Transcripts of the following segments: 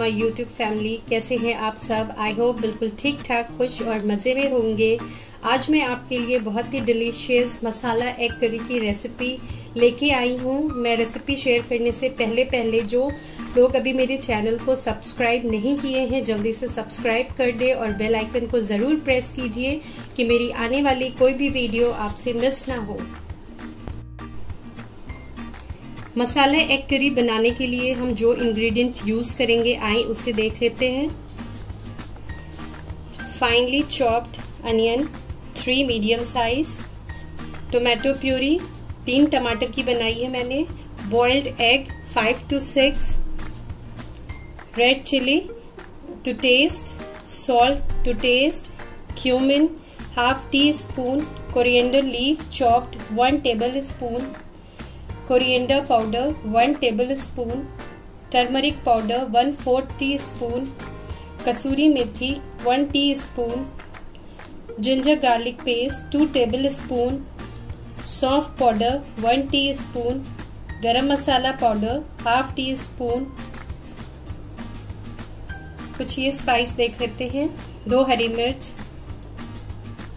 My YouTube family कैसे हैं आप सब? आई होप बिल्कुल ठीक ठाक खुश और मज़े में होंगे। आज मैं आपके लिए बहुत ही डिलीशियस मसाला एग करी की रेसिपी लेके आई हूँ। मैं रेसिपी शेयर करने से पहले पहले जो लोग अभी मेरे चैनल को सब्सक्राइब नहीं किए हैं, जल्दी से सब्सक्राइब कर दे और बेल आइकन को ज़रूर प्रेस कीजिए कि मेरी आने वाली कोई भी वीडियो आपसे मिस ना हो। मसाला एग करी बनाने के लिए हम जो इंग्रेडिएंट यूज़ करेंगे, आए उसे देख लेते हैं। Finally chopped onion three medium size tomato puree तीन टमाटर की बनाई है मैंने boiled egg five to six red chilli to taste salt to taste cumin half teaspoon coriander leaf chopped one tablespoon coriander powder one tablespoon turmeric powder one fourth teaspoon kasuri methi one teaspoon ginger garlic paste two tablespoon saunf powder one teaspoon garam masala powder half teaspoon कुछ ये spice देख लेते हैं। दो हरी मिर्च,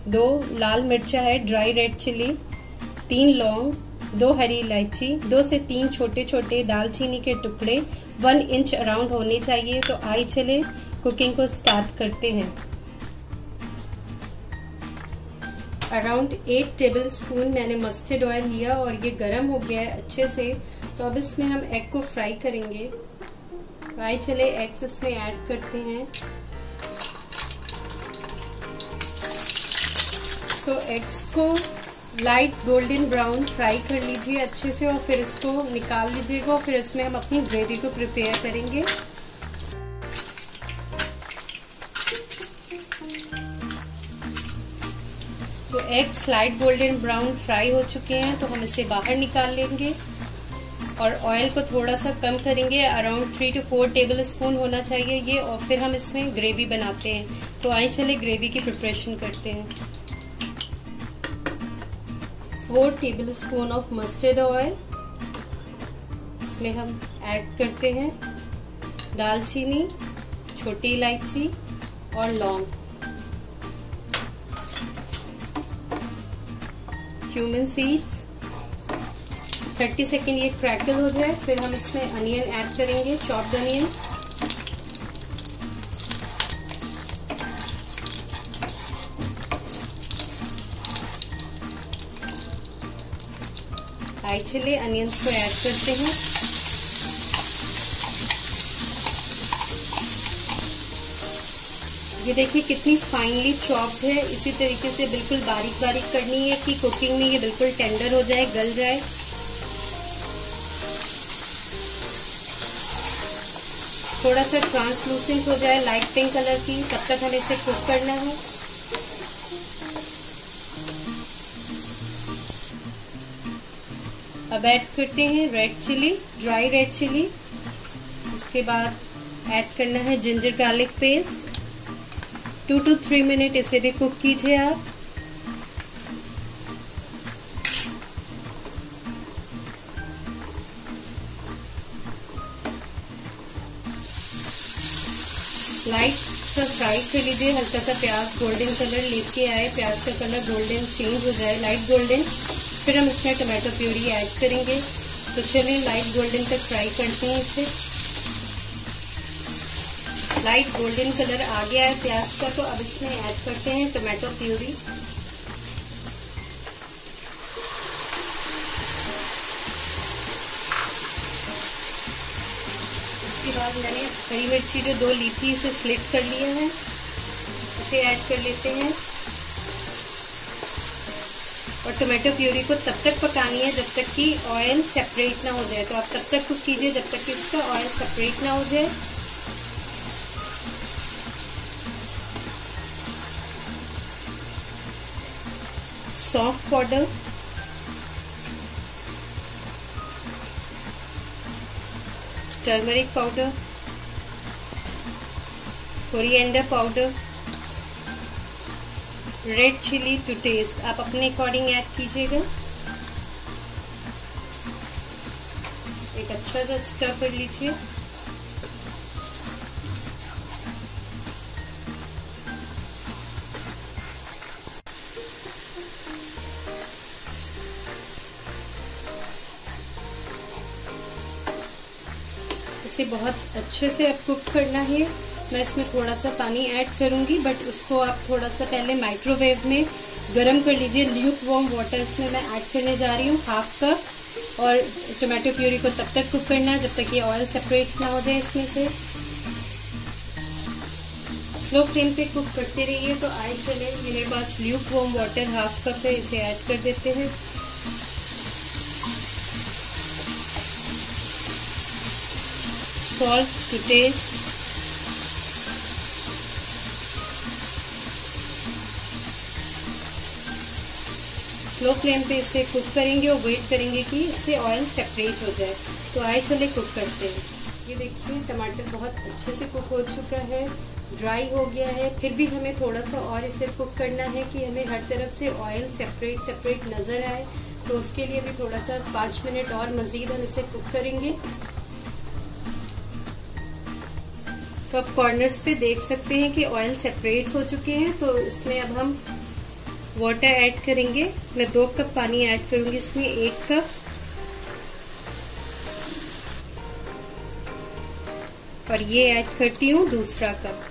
दो लाल मिर्चा है ड्राई रेड चिली तीन लौंग दो हरी इलायची, दो से तीन छोटे छोटे दालचीनी के टुकड़े, वन इंच अराउंड होने चाहिए तो आई चले, कुकिंग को स्टार्ट करते हैं। अराउंड एट टेबल स्पून मैंने मस्टर्ड ऑयल लिया और ये गर्म हो गया है अच्छे से तो अब इसमें हम एग को फ्राई करेंगे। आई चले एग्स इसमें ऐड करते हैं। तो एग्स को लाइट गोल्डन ब्राउन फ्राई कर लीजिए अच्छे से और फिर इसको निकाल लीजिएगा और फिर इसमें हम अपनी ग्रेवी को प्रिपेयर करेंगे। तो eggs light golden brown fry हो चुके हैं तो हम इसे बाहर निकाल लेंगे और ऑयल को थोड़ा सा कम करेंगे। Around three to four tablespoon होना चाहिए ये और फिर हम इसमें ग्रेवी बनाते हैं। तो आए चले ग्रेवी की प्रिपरेशन करते हैं। Four tablespoon of mustard oil इसमें हम ऐड करते हैं दालचीनी, छोटी इलायची और लौंग। क्यूमिन सीड्स 30 सेकेंड ये क्रैकल हो जाए, फिर हम इसमें अनियन ऐड करेंगे chopped onion dry chilli onions को ऐड करते हैं। ये देखिए कितनी फाइनली चॉप्ड है। इसी तरीके से बिल्कुल बारीक बारीक करनी है कि कुकिंग में ये बिल्कुल टेंडर हो जाए, गल जाए। थोड़ा सा ट्रांसलूसेंट हो जाए लाइट पिंक कलर की, तब तक हमें इसे कुक करना है। अब ऐड करते हैं red chilli dry red chilli इसके बाद ऐड करना है ginger garlic paste two to three minute इसे भी कुक कीजिए आप. लाइट सा फ्राई कर लीजिए, हल्का सा प्याज गोल्डन कलर लेके आए. प्याज का कलर गोल्डन चेंज हो जाए लाइट गोल्डन फिर हम इसमें टमाटो प्यूरी ऐड करेंगे। तो चलिए लाइट गोल्डन तक फ्राई करते हैं इसे। लाइट गोल्डन कलर आ गया है प्याज का तो अब इसमें ऐड करते हैं टमाटो प्यूरी। इसके बाद मैंने हरी मिर्ची जो दो ली थी इसे स्लिट कर लिया है। इसे ऐड कर लेते हैं। और टोमेटो प्यूरी को तब तक पकानी है जब तक कि ऑयल सेपरेट ना हो जाए। तो आप तब तक कुक कीजिए जब तक कि इसका ऑयल सेपरेट ना हो जाए। Soft powder turmeric powder coriander powder red chilli to taste आप अपने अकॉर्डिंग ऐड कीजिएगा। एक अच्छा सा स्टर कर लीजिए। इसे बहुत अच्छे से आप कुक करना है। मैं इसमें थोड़ा सा पानी ऐड करूँगी बट उसको आप थोड़ा सा पहले माइक्रोवेव में गरम कर लीजिए। ल्यूक वॉम वाटर इसमें मैं ऐड करने जा रही हूँ हाफ़ कप और टोमेटो प्यूरी को तब तक कुक करना है जब तक ये ऑयल सेपरेट ना हो जाए इसमें से। स्लो फ्लेम पे कुक करते रहिए तो आए चले। मेरे पास lukewarm water half cup है, इसे ऐड कर देते हैं। Salt to taste slow flame पे इसे कुक करेंगे और वेट करेंगे कि इससे ऑयल सेपरेट हो जाए। तो आए चले कुक करते हैं। ये देखिए, टमाटर बहुत अच्छे से कुक हो चुका है ड्राई हो गया है। फिर भी हमें थोड़ा सा और इसे कुक करना है कि हमें हर तरफ़ से ऑयल सेपरेट सेपरेट नज़र आए। तो उसके लिए भी थोड़ा सा पाँच मिनट और मज़ीद हम इसे कुक करेंगे। तो आप कॉर्नर्स पे देख सकते हैं कि ऑयल सेपरेट हो चुके हैं। तो इसमें अब हम वाटर ऐड करेंगे। मैं दो कप पानी ऐड करूँगी इसमें, एक कप। और ये ऐड करती हूँ दूसरा कप।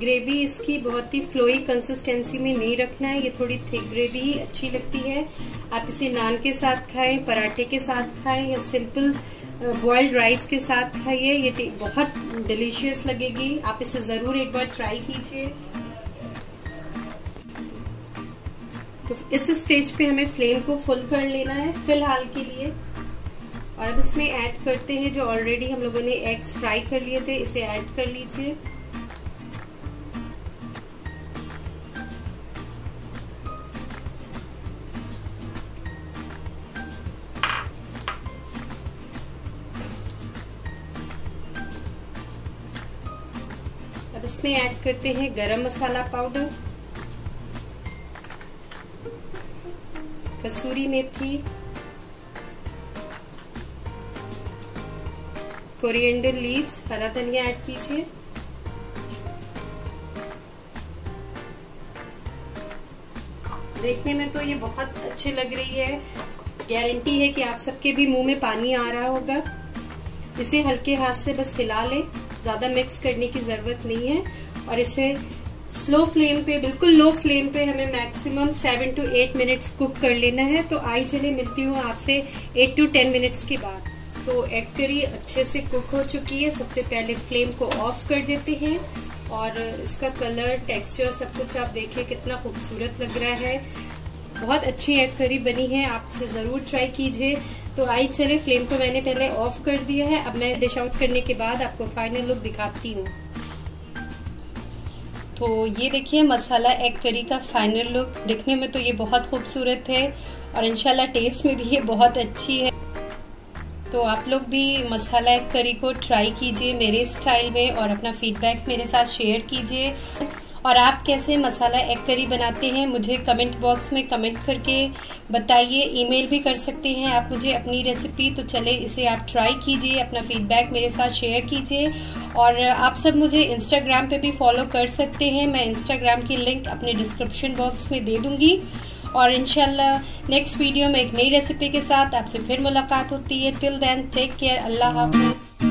ग्रेवी इसकी बहुत ही फ्लोई कंसिस्टेंसी में नहीं रखना है, ये थोड़ी थिक ग्रेवी ही अच्छी लगती है। आप इसे नान के साथ खाएँ, पराठे के साथ खाएँ या सिंपल बॉइल्ड राइस के साथ खाइए ये। बहुत डिलीशियस लगेगी। आप इसे ज़रूर एक बार ट्राई कीजिए। तो इस स्टेज पे हमें फ्लेम को फुल कर लेना है, फ़िलहाल के लिए। और अब इसमें ऐड करते हैं जो ऑलरेडी हम लोगों ने एग्स फ्राई कर लिए थे, इसे ऐड कर लीजिए। इसमें ऐड करते हैं garam masala powder, kasuri methi, coriander leaves, हरा धनिया ऐड कीजिए। देखने में तो ये बहुत अच्छी लग रही है। गारंटी है कि आप सबके भी मुँह में पानी आ रहा होगा। इसे हल्के हाथ से बस हिला लें। ज़्यादा मिक्स करने की ज़रूरत नहीं है। और इसे स्लो फ्लेम पे, बिल्कुल लो फ्लेम पे हमें maximum seven to eight minutes cook कर लेना है। तो आई चले, मिलती हूँ आपसे एट टू टेन मिनट्स के बाद। तो एग करी अच्छे से कुक हो चुकी है। सबसे पहले फ्लेम को ऑफ़ कर देते हैं। और इसका कलर टेक्सचर सब कुछ आप देखिए, कितना खूबसूरत लग रहा है। बहुत अच्छी एग करी बनी है आप इसे ज़रूर ट्राई कीजिए। तो आई चले फ्लेम को मैंने पहले ऑफ़ कर दिया है। अब मैं डिश आउट करने के बाद आपको फाइनल लुक दिखाती हूँ। तो ये देखिए, मसाला एग करी का फाइनल लुक दिखने में तो ये बहुत खूबसूरत है और इनशाला टेस्ट में भी ये बहुत अच्छी है। तो आप लोग भी मसाला एग करी को ट्राई कीजिए मेरे स्टाइल में और अपना फीडबैक मेरे साथ शेयर कीजिए। और आप कैसे मसाला एग करी बनाते हैं, मुझे कमेंट बॉक्स में कमेंट करके बताइए। ईमेल भी कर सकते हैं। आप मुझे अपनी रेसिपी तो चले, इसे आप ट्राई कीजिए, अपना फीडबैक मेरे साथ शेयर कीजिए। और आप सब मुझे इंस्टाग्राम पे भी फॉलो कर सकते हैं। मैं इंस्टाग्राम की लिंक अपने डिस्क्रिप्शन बॉक्स में दे दूँगी। और इनशाला नेक्स्ट वीडियो में एक नई रेसिपी के साथ आपसे फिर मुलाकात होती है। टिल देन टेक केयर अल्लाह हाफिज़।